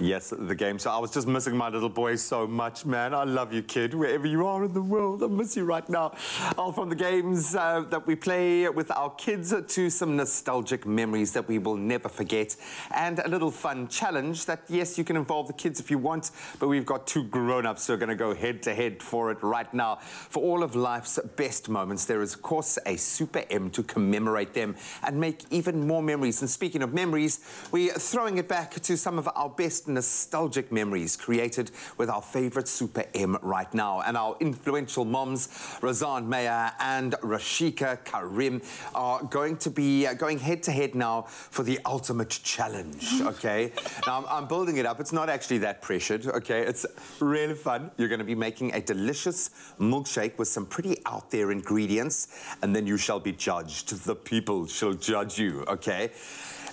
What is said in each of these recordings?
yes, the game. So I was just missing my little boy so much, man. I love you, kid, wherever you are in the world. I miss you right now. All from the games uh, that we play with our kids to some nostalgic memories that we will never forget. And a little fun challenge that, yes, you can involve the kids if you want, but we've got two grown-ups who are going to go head-to-head for it right now. For all of life's best moments, there is, of course, a Super M to commemorate them and make even more memories. And speaking of memories, we're throwing it back to some of our best nostalgic memories created with our favorite Super M right now. And our influential moms, Razan Meyer and Rashika Karim, are going to be uh, going head to head now for the ultimate challenge, okay? now, I'm, I'm building it up. It's not actually that pressured, okay? It's really fun. You're going to be making a delicious milkshake with some pretty out there ingredients, and then you shall be judged. The people shall judge you, okay?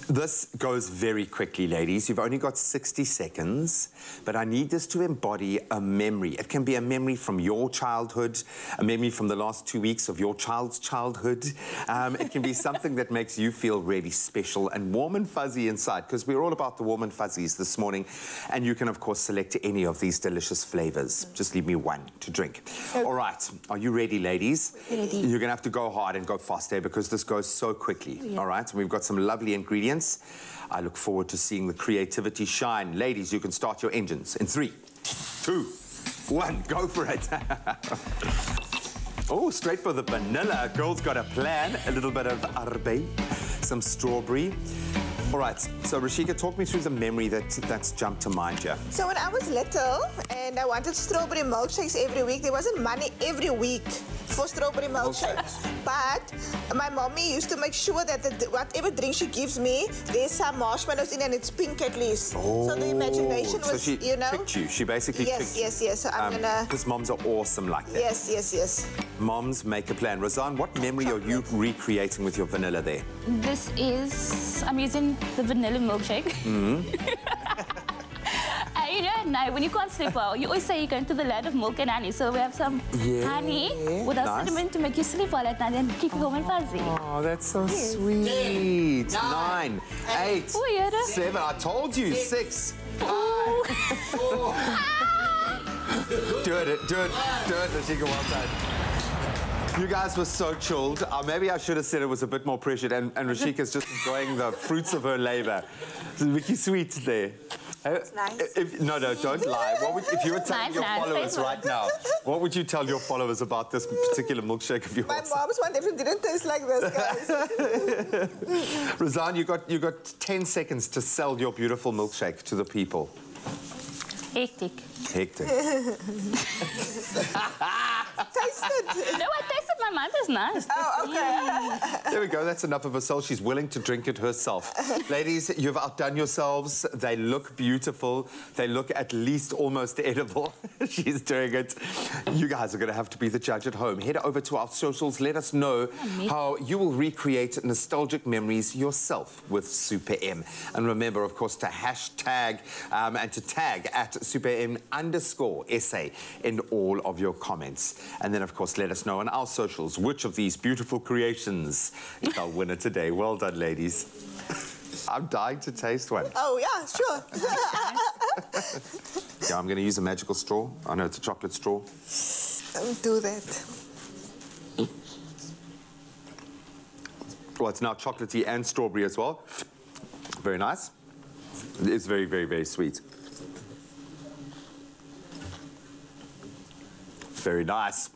This goes very quickly, ladies. You've only got 60 seconds, but I need this to embody a memory. It can be a memory from your childhood, a memory from the last two weeks of your child's childhood. Um, it can be something that makes you feel really special and warm and fuzzy inside, because we're all about the warm and fuzzies this morning. And you can, of course, select any of these delicious flavors. Just leave me one to drink. Okay. All right. Are you ready, ladies? Ready. You're going to have to go hard and go fast there because this goes so quickly. Yeah. All right. And we've got some lovely ingredients I look forward to seeing the creativity shine. Ladies, you can start your engines in three, two, one, go for it. oh, straight for the vanilla. Girl's got a plan. A little bit of arbe, some strawberry. All right, so Rashika, talk me through the memory that, that's jumped to mind here. So when I was little and I wanted strawberry milkshakes every week, there wasn't money every week for strawberry milkshakes. But my mommy used to make sure that the, whatever drink she gives me, there's some marshmallows in and it's pink at least. Oh, so the imagination was, so she you know. tricked you. She basically yes, tricked yes, yes. So I'm um, gonna. Because moms are awesome like that. Yes, yes, yes. Moms make a plan. Razan, what memory Chocolate. are you recreating with your vanilla there? This is I'm using the vanilla milkshake. Mm -hmm. you know, at night when you can't sleep well, you always say you're going to the land of milk and honey. So we have some yeah. honey with our nice. cinnamon to make you sleep well at night and keep you warm and fuzzy. Oh, that's so yes. sweet. Ten, nine, nine, eight, oh, seven. I told you. six. Six, five, four. do it, do it, do it, Rashika, well done. You guys were so chilled. Uh, maybe I should have said it was a bit more pressured, and, and Rashika's just enjoying the fruits of her labor. It's Vicky Sweet there. It's nice. If, no, no, don't lie. What would, if you were telling nice, your nice, followers right now, what would you tell your followers about this particular milkshake of yours? My mom's one definitely didn't taste like this, guys. Razan, you got you got 10 seconds to sell your beautiful milkshake to the people. Hectic. Hectic. tasted. No, I tasted my mother's nice. Oh, okay. there we go. That's enough of a soul. She's willing to drink it herself. Ladies, you've outdone yourselves. They look beautiful. They look at least almost edible. She's doing it. You guys are going to have to be the judge at home. Head over to our socials. Let us know how you will recreate nostalgic memories yourself with Super M. And remember, of course, to hashtag um, and to tag at Super M underscore SA in all of your comments. And then, of course, let us know on our socials which of these beautiful creations is our winner today. Well done, ladies. I'm dying to taste one. Oh, yeah, sure. yeah, I'm going to use a magical straw. I know it's a chocolate straw. Don't do that. Well, it's now chocolatey and strawberry as well. Very nice. It's very, very, very sweet. Very nice.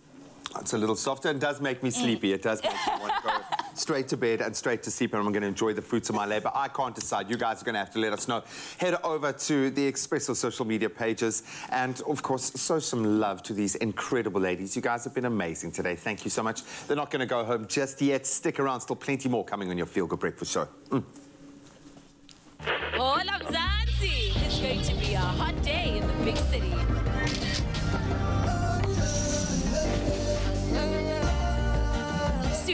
It's a little softer and does make me sleepy. It does make me want to go straight to bed and straight to sleep and I'm going to enjoy the fruits of my labor. I can't decide. You guys are going to have to let us know. Head over to the Expresso social media pages and, of course, show some love to these incredible ladies. You guys have been amazing today. Thank you so much. They're not going to go home just yet. Stick around. Still plenty more coming on your Feel Good Breakfast show. Mm. All of Zanzi. It's going to be a hot day in the big city.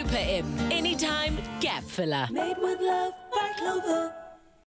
Super M. Anytime gap filler. Made with love by Clover.